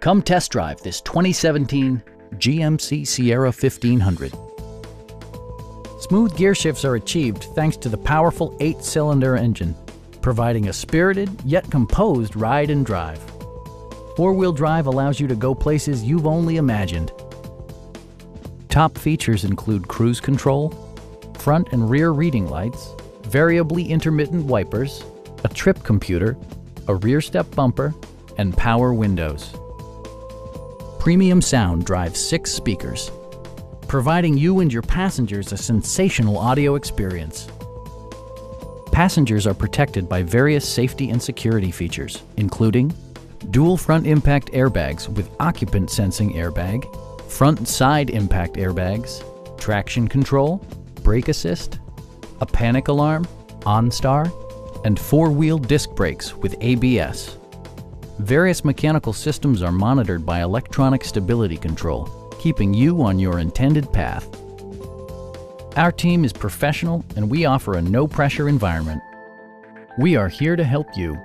Come test drive this 2017 GMC Sierra 1500. Smooth gear shifts are achieved thanks to the powerful eight-cylinder engine, providing a spirited yet composed ride and drive. Four-wheel drive allows you to go places you've only imagined. Top features include cruise control, front and rear reading lights, variably intermittent wipers, a trip computer, a rear step bumper, and power windows. Premium sound drives six speakers, providing you and your passengers a sensational audio experience. Passengers are protected by various safety and security features, including dual front impact airbags with occupant sensing airbag, front side impact airbags, traction control, brake assist, a panic alarm, OnStar, and four-wheel disc brakes with ABS. Various mechanical systems are monitored by electronic stability control, keeping you on your intended path. Our team is professional and we offer a no-pressure environment. We are here to help you